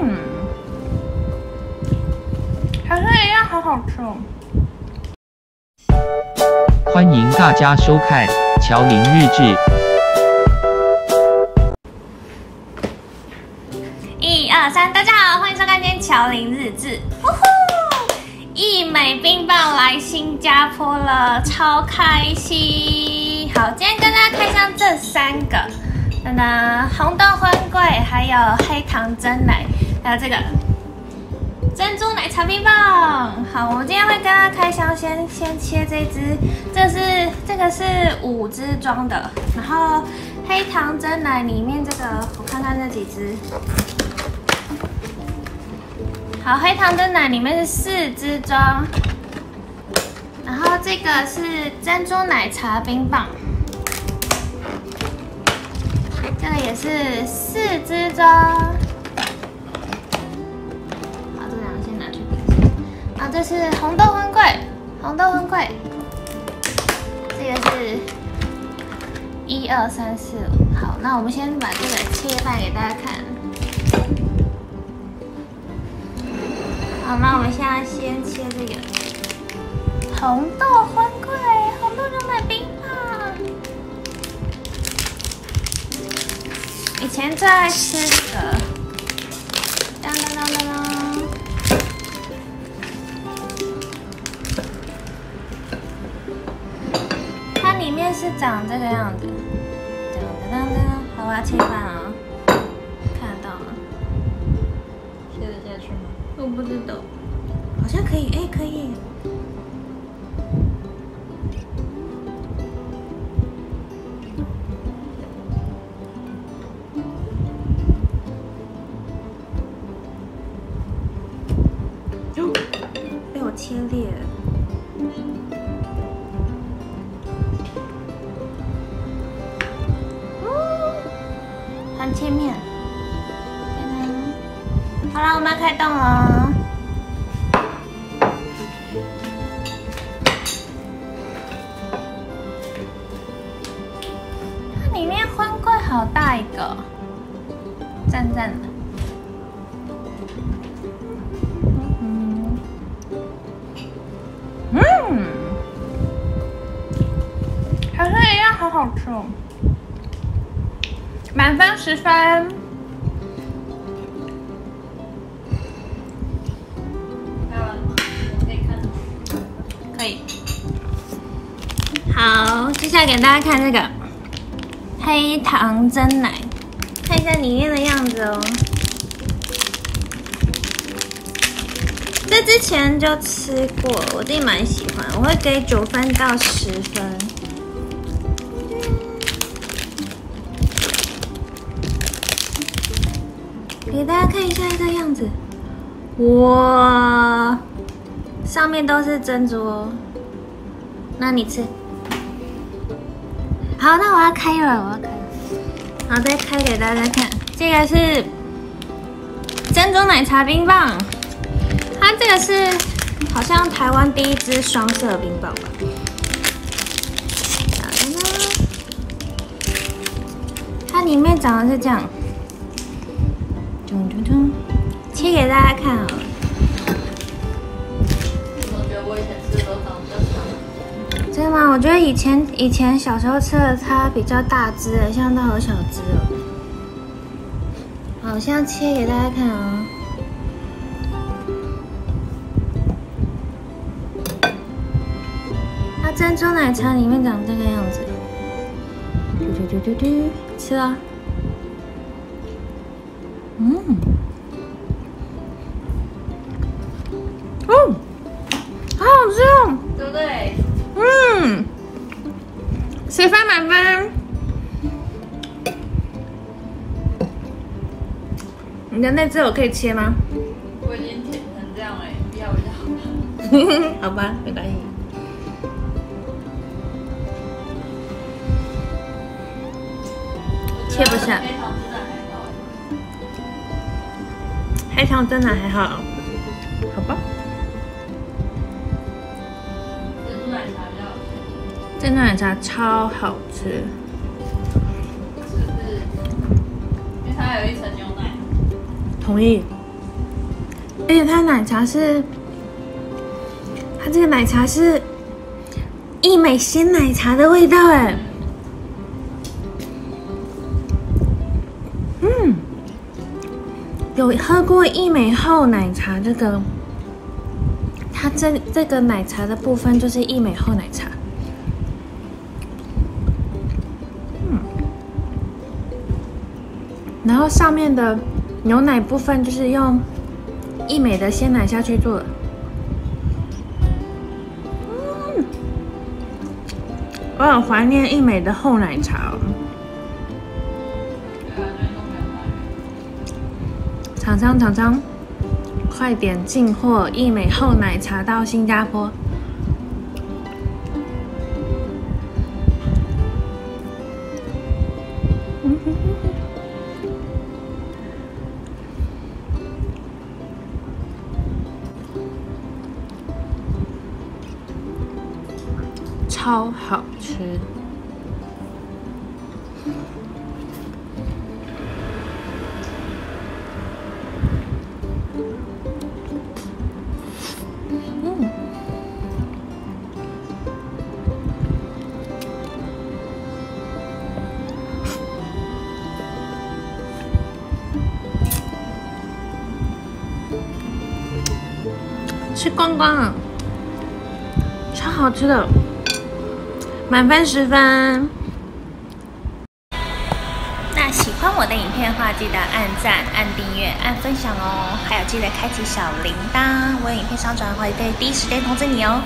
嗯，还是一样好好吃哦。欢迎大家收看《乔林日志》。一二三，大家好，欢迎收看今天乔林日志。呼呼，益美冰棒来新加坡了，超开心！好，今天跟大家开箱这三个，那，红豆荤桂，还有黑糖真奶，还有这个珍珠奶茶冰棒。好，我们今天会跟大家开箱，先先切这只，这是这个是五支装的，然后黑糖蒸奶里面这个，我看看这几支。好，黑糖蒸奶里面是四支装，然后这个是珍珠奶茶冰棒，这个也是四支装。啊，这是红豆荤桂，红豆荤桂，这个是一二三四五。好，那我们先把这个切半给大家看。好，那我们现在先切这个红豆荤桂，红豆牛奶冰棒。以前最爱吃这个，当当当当当。是长这个样子，当当当当。好，我要切饭啊，看得到吗？切得下去吗？我不知道，好像可以，哎、可以。哟被我切裂了。含切面。噔噔好了，我们要开动了。它里面荤桂好大一个，赞赞的。嗯嗯，还是一样好好吃哦，满分十分。可以。好，接下来给大家看这个黑糖真奶，看一下里面的样子哦。这之前就吃过，我自己蛮喜欢，我会给九分到十分。给大家看一下这个样子，哇！上面都是珍珠哦。那你吃。好，那我要开了，我要开了。好，再开给大家看，这个是珍珠奶茶冰棒，它这个是好像台湾第一支双色冰棒吧。好的呢，它里面长的是这样，咚咚咚，切给大家看啊、我觉得我以前吃的都长得比较长。真的吗？我觉得以前以前小时候吃的它比较大只的，现在都好小只哦。好，我现在切给大家看啊、它珍珠奶茶里面长这个样子，嘟嘟嘟嘟嘟，吃了。嗯，哦，好好吃哦。对不对？嗯，十分满分。你的那只我可以切吗？我已经剪成这样了，不要就好了。好吧，没关系。切不下像真的还好，好，吧。珍珠奶茶比较好吃。珍珠奶茶超好吃，是不是？因为它有一层牛奶。同意。而且它奶茶是，它这个奶茶是益美鲜奶茶的味道哎，有喝过益美厚奶茶这个，它这这个奶茶的部分就是益美厚奶茶，嗯，然后上面的牛奶部分就是用。益美的鲜奶下去做，嗯，我很怀念益美的厚奶茶。厂商厂商，快点进货益美厚奶茶到新加坡。超好吃！吃光光，超好吃的。满分十分。那喜欢我的影片的话，记得按赞、按订阅、按分享哦，还有记得开启小铃铛，我有影片上传的话，也可以第一时间通知你哦。